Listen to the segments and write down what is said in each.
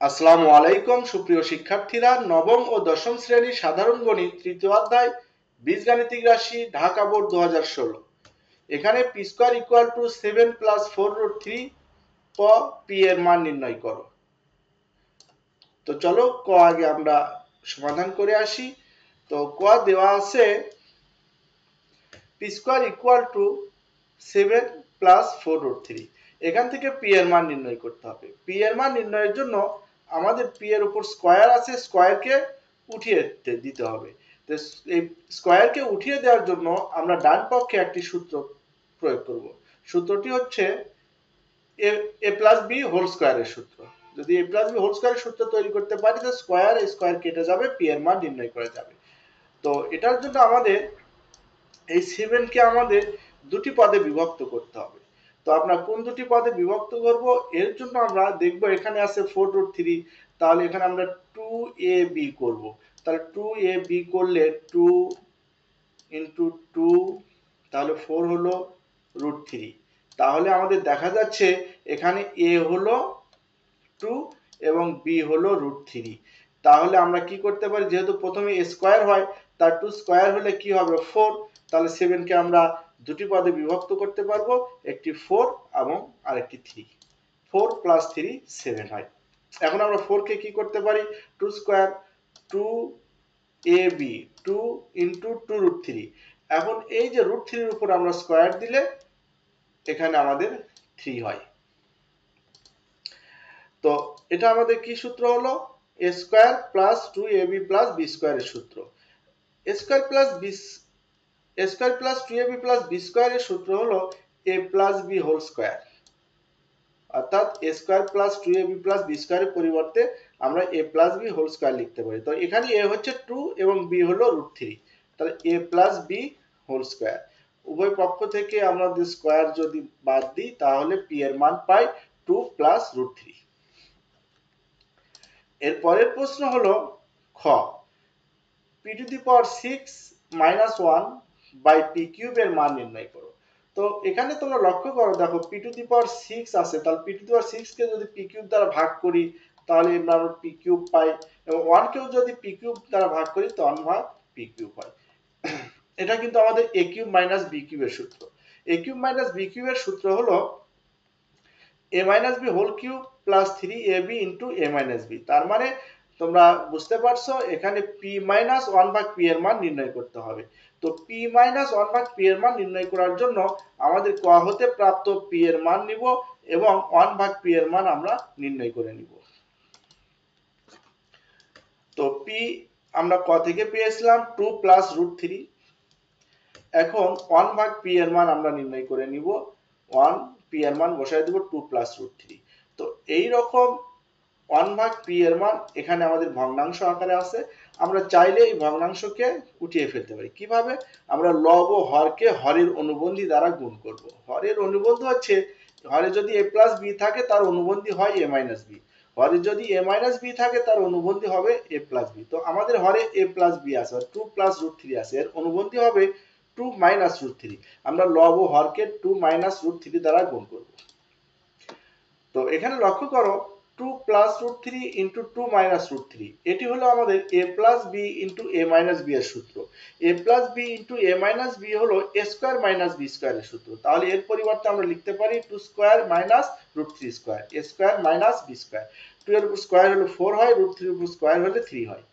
আসসালামু আলাইকুম, সুপ্রিয় শিক্ষার্থীরা। নবম ও দশম শ্রেণির সাধারণ গণিত তৃতীয় অধ্যায়, বীজগাণিতিক রাশি, ঢাকা বোর্ড দু এখানে P square equal to seven plus four root three প পি এর মান নির্ণয় করো। তো চলো ক আগে আমরা সমাধান করে আসি। তো ক দেওয়া আছে, P square equal to seven plus four root three. এখান থেকে পি এর মান নির্ণয় করতে হবে। পি এর মান নির্ণয়ের জন্য আমাদের পি এর উপর স্কোয়ার আছে স্কোয়ারকে উঠিয়ে দিতে হবে। এই স্কোয়ারকে উঠিয়ে দেওয়ার জন্য আমরা ডান পক্ষে একটি সূত্র প্রয়োগ করব। সূত্রটি হচ্ছে এ প্লাস বি হোল স্কোয়ারের সূত্র। যদি এ প্লাস বি হোল স্কোয়ারের সূত্র তৈরি করতে পারি, তো স্কোয়ার স্কোয়ার কেটে যাবে পি এর মান নির্ণয় করা যাবে। তো এটার জন্য আমাদের এই সেভেনকে আমাদের দুটি পদে বিভক্ত করতে হবে। তো আমরা কোন দুটি পদে বিভক্ত করব? এর জন্য আমরা দেখব এখানে আছে ফোর রুট থ্রি তাহলে এখানে আমরা টু এ বি করব। তাহলে টু এ বি করলে টু ইন্টু টু তাহলে ফোর হলো রুট থ্রি তাহলে আমাদের দেখা যাচ্ছে এখানে এ হলো টু এবং বি হলো রুট থ্রি তাহলে আমরা কি করতে পারি? যেহেতু প্রথমে স্কোয়ার হয় তার টু স্কোয়ার হলে কি হবে? ফোর তাহলে সেভেনকে আমরা দুটি পদে বিভক্ত করতে পারব, একটি ফোর এবং আরেকটি three four plus three seven হয় এখন আমরা ফোরকে কি করতে পারি? Two square two A B two into two root three এখন এই যে রুট থ্রির উপর আমরা স্কোয়ার দিলে, এখানে আমাদের থ্রি হয়। তো এটা আমাদের কি সূত্র হলো? A square plus two A B plus B স্কোয়ারের সূত্র। Square plus B square plus two A B plus B স্কোয়ারের সূত্র হলো A plus B whole square. অর্থাৎ A square plus two A B plus B স্কোয়ারের পরিবর্তে আমরা A plus B whole square লিখতে পারি। তো এখানে এ হচ্ছে টু এবং বি হলো রুট থ্রি। তাহলে A plus B whole square. উভয় পক্ষ থেকে আমরা স্কোয়ার যদি বাদ দিই, তাহলে পি এর মান পাই টু প্লাস রুট থ্রি। এর পরের প্রশ্ন হলো খ। P to the power six minus one by P কিউবের মান নির্ণয় করো। তো এখানে তোমরা লক্ষ্য করো, দেখো P to the power six আছে, তাহলে P to the power six কে যদি পি কিউব দ্বারা ভাগ করি, তাহলে আমরা পি কিউব পাই। এবং ওয়ান কেও যদি পি কিউব দ্বারা ভাগ করি, তো ভাগ পি কিউব হয়। এটা কিন্তু আমাদের এ কিউব মাইনাস বি কিউবের সূত্র। এ কিউব মাইনাস বি কিউবের সূত্র হলো A minus B whole cube plus three A B into A minus B তার মানে তোমরা বুঝতে পারছ, এখানে পি মাইনাস ওয়ান ভাগ পি এর মান নির্ণয় করতে হবে। তো পি মাইনাস ওয়ান ভাগ পি এর মান নির্ণয় করার জন্য আমাদের ক হতে প্রাপ্ত পি এর মান নিব এবং ওয়ান ভাগ পি এর মান আমরা নির্ণয় করে নিব। তো পি আমরা ক থেকে পেয়েছিলাম টু প্লাস রুট থ্রি এখন ওয়ান ভাগ পি এর মান আমরা নির্ণয় করে নিব। ওয়ান পি এর মান বসাই দেব টু প্লাস রুট থ্রি তো এই রকম ওয়ান ভাগ পি এর মান এখানে আমাদের ভগ্নাংশ আকারে আছে। আমরা চাইলে এই ভগ্নাংশকে উঠিয়ে ফেলতে পারি। কীভাবে? আমরা লব ও হরকে হরের অনুবন্ধী দ্বারা গুণ করব। হরের অনুবন্ধ হচ্ছে, হরে যদি এ প্লাস বি থাকে তার অনুবন্ধী হয় এ মাইনাস বি হরে যদি এ মাইনাস বি থাকে তার অনুবন্ধী হবে এ প্লাস বি তো আমাদের হরে এ প্লাস বি আছে টু প্লাস রুট থ্রি আছে। এর অনুবন্ধী হবে টু মাইনাস রুট থ্রি আমরা লব ও হরকে টু মাইনাস রুট থ্রি দ্বারা গুণ করব। তো এখানে লক্ষ্য করো two plus root three into two minus root three এটি হলো আমাদের A plus B into A minus B এর সূত্র। A plus B into A minus B হলো এ স্কোয়ার মাইনাস বি স্কোয়ারের সূত্র। তাহলে এর পরিবর্তে আমরা লিখতে পারি two square minus root three square A square minus B square two এর উপর স্কোয়ার হলে ফোর হয় রুট থ্রির উপর স্কোয়ার হলে থ্রি হয়।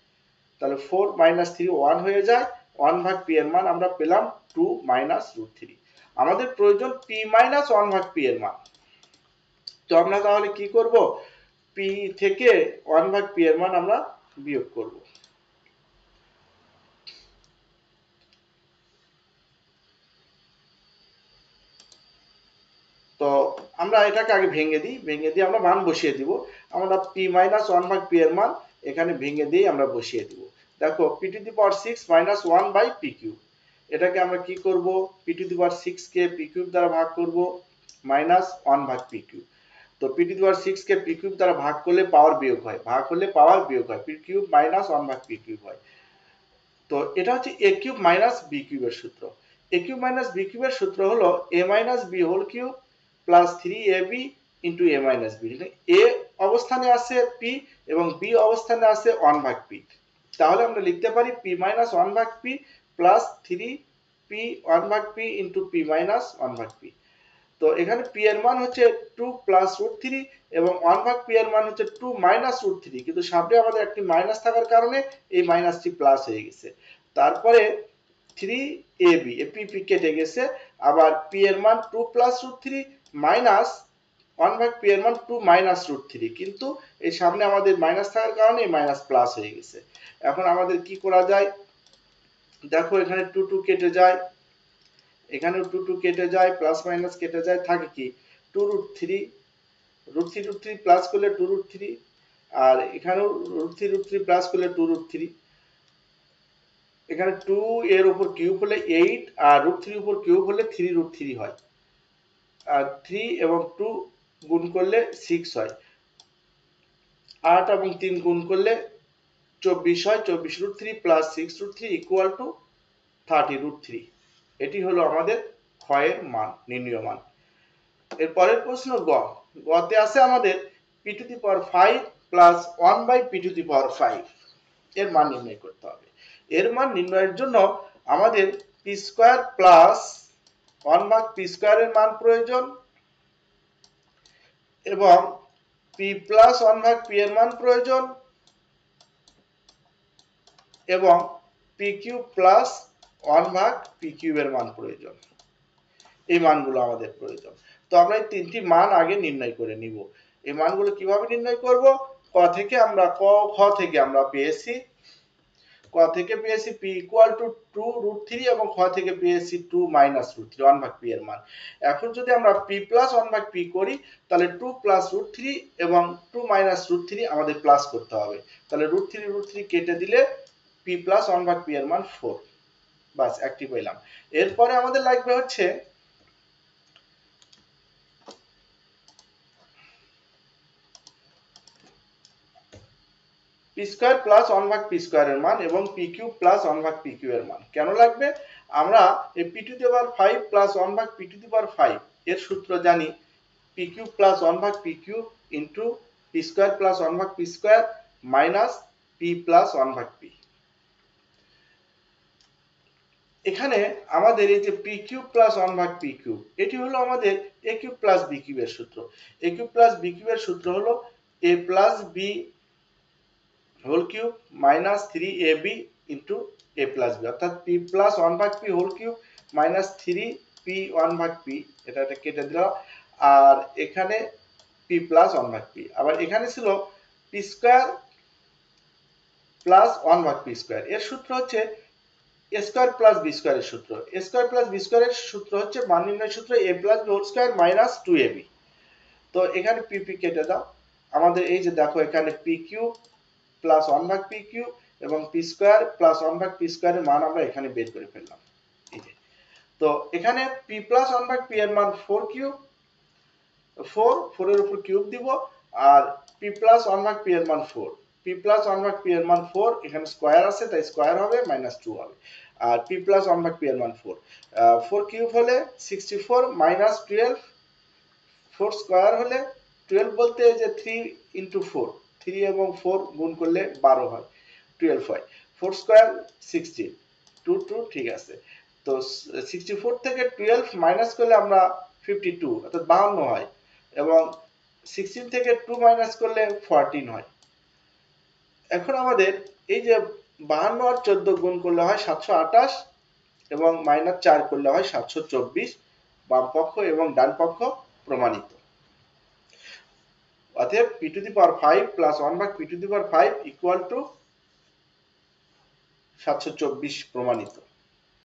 তাহলে ফোর মাইনাস থ্রি ওয়ান হয়ে যায়। ওয়ান ভাগ পি এর মান আমরা পেলাম টু মাইনাস রুট থ্রি আমাদের প্রয়োজন পি মাইনাস ওয়ান ভাগ পি এর মান। তো আমরা তাহলে কি করব? পি থেকে ওয়ান ভাগ পি এর মান আমরা বিয়োগ করব। তো আমরা এটাকে আগে ভেঙে দিই। ভেঙে দিয়ে আমরা মান বসিয়ে দিব। আমরা পি মাইনাস ওয়ান ভাগ পি এর মান এখানে ভেঙে দিয়ে আমরা বসিয়ে দিব। দেখো P to the power six minus one by P cube এটাকে আমরা কি করব? P to the power six K P cube দ্বারা ভাগ করব। মাইনাস ওয়ান ভাগ পি কিউব তো পি টু পাওয়ার সিক্স কে পি কিউব দ্বারা ভাগ করলে পাওয়ার বিয়োগ হয়। ভাগ করলে পাওয়ার বিয়োগ হয়। পি কিউব মাইনাস ওয়ান ভাগ পি কিউব হয়। তো এটা হচ্ছে এ কিউব মাইনাস বি কিউবের সূত্র। এ কিউব মাইনাস বি কিউবের সূত্র হলো A minus B whole cube plus three A B into A minus B এ অবস্থানে আছে পি এবং বি অবস্থানে আছে ওয়ান ভাগ পি তাহলে আমরা লিখতে পারি পি মাইনাস ওয়ান ভাগ P plus three P one ভাগ P into P minus one ভাগ পি তো এখানে পি এর মান হচ্ছে টু প্লাস রুট থ্রি এবং ওয়ান ভাগ পি এর মান হচ্ছে টু মাইনাস রুট থ্রি কিন্তু সামনে আমাদের একটি মাইনাস থাকার কারণে এই মাইনাসটি প্লাস হয়ে গেছে। তারপরে three A B A P কেটে গেছে। আবার পি এর মান two plus root three minus one ভাগ পি এর মান টু মাইনাস রুট থ্রি কিন্তু এই সামনে আমাদের মাইনাস থাকার কারণে মাইনাস প্লাস হয়ে গেছে। এখন আমাদের কি করা যায়? দেখো এখানে টু টু কেটে যায়। এখানে টু টু কেটে যায় প্লাস মাইনাস কেটে যায়, থাকে কি? Two root three root three root three plus করলে টু রুট থ্রি আর এখানেও root three root three plus করলে টু রুট থ্রি এখানে টু এর উপর কিউব হলে এইট আর রুট থ্রি উপর কিউব হলে থ্রি রুট থ্রি হয়। আর থ্রি এবং টু গুণ করলে সিক্স হয়। আট এবং তিন গুণ করলে চব্বিশ হয়, চব্বিশ root three plus six root three equal to thirty root three এটি হলো আমাদের ক্ষয়ের মান, নির্ণয় মান। এর পরের প্রশ্ন গ। গতে আছে আমাদের P to the power five plus one by P to the power five এর মান নির্ণয় করতে হবে। এর মান নির্ণয়ের জন্য আমাদের পি স্কোয়ার প্লাস ওয়ান ভাগ পি স্কোয়ারের মান প্রয়োজন এবং পি প্লাস ওয়ান ভাগ পি এর মান প্রয়োজন এবং পি কিউ প্লাস ওয়ান ভাগ পি কিউবের মান প্রয়োজন। এই মানগুলো আমাদের প্রয়োজন। তো আমরা এই তিনটি মান আগে নির্ণয় করে নিব। এই মানগুলো কীভাবে নির্ণয় করব? ক থেকে আমরা ক খ থেকে আমরা পেয়েছি। ক থেকে পেয়েছি P equal to two root three এবং খ থেকে পেয়েছি two minus root three one ভাগ পি এর মান। এখন যদি আমরা পি প্লাস ওয়ান ভাগ পি করি, তাহলে টু প্লাস রুট থ্রি এবং টু মাইনাস রুট থ্রি আমাদের প্লাস করতে হবে। তাহলে রুট থ্রি রুট থ্রি কেটে দিলে পি প্লাস ওয়ান ভাগ পি এর মান ফোর বাস একটি পেলাম এরপরে আমাদের লাগবে হচ্ছে পি স্কোয়ার প্লাস ওয়ান ভাগ পি স্কোয়ারের মান এবং পি কিউ প্লাস ওয়ান ভাগ পি কিউ এর মান। কেন লাগবে? আমরা এই P to the power five plus one ভাগ P to the power five এর সূত্র জানি। পি কিউ প্লাস ওয়ান ভাগ P cube into P square plus one ভাগ P square minus P plus one ভাগ পি এখানে আমাদের এই যে পি কিউব প্লাস ওয়ান ভাগ পি কিউব এটি হলো আমাদের এ কিউব প্লাস বি কিউবের সূত্র। এ কিউব প্লাস বি কিউবের সূত্র হলো A plus B whole cube minus three A B into A plus B অর্থাৎ পি প্লাস ওয়ান ভাগ P whole cube minus three P one ভাগ পি এটা এটা কেটে দিলাম আর এখানে পি প্লাস ওয়ান ভাগ পি আবার এখানে ছিল পি স্কোয়ার প্লাস ওয়ান ভাগ পি স্কোয়ার এর সূত্র হচ্ছে স্কোয়ার প্লাস বি স্কোয়ারের সূত্র। স্কোয়ার প্লাস বি স্কোয়ারের সূত্র হচ্ছে মান নির্ণয় সূত্র A plus whole square minus two A B. তো এখানে পি কেটে দাও। আমাদের এই যে দেখো, এখানে পি কিউ প্লাস ওয়ান ভাগ পি কিউ এবং পি স্কোয়ার প্লাস ওয়ান ভাগ পি স্কোয়ারের মান আমরা এখানে বের করে ফেললাম। এই যে। তো এখানে পি প্লাস ওয়ান ভাগ পি এর মান ফোর কিউ ফোর ফোরের উপর কিউব দিব আর পি প্লাস ওয়ান ভাগ পি এর মান ফোর। পি প্লাস ওয়ান ভাগ পি এর মান ফোর, এখানে স্কোয়ার আছে, তাই স্কোয়ার হবে, মাইনাস টু হবে। আর পি প্লাস ওয়ান ভাগ পি এর মান ফোর ফোর কিউব হলে sixty four minus twelve four square হলে টুয়েলভ বলতে যে থ্রি ইন্টু ফোর থ্রি এবং ফোর গুণ করলে বারো হয় টুয়েলভ হয়। Four square sixty two two ঠিক আছে। তো সিক্সটি ফোর থেকে টুয়েলভ মাইনাস করলে আমরা ফিফটি টু অর্থাৎ বাহান্ন হয় এবং সিক্সটিন থেকে টু মাইনাস করলে ফোরটিন হয়। এখন আমাদের এই যে বাহান্ন আর চোদ্দ গুণ করলে হয় সাতশো আঠাশ এবং মাইনাস চার করলে হয় সাতশো চব্বিশ, বাম পক্ষ এবং ডান পক্ষ প্রমাণিত। অতএব P to the power five plus one ভাগ P to the power five equal to সাতশো চব্বিশ প্রমাণিত।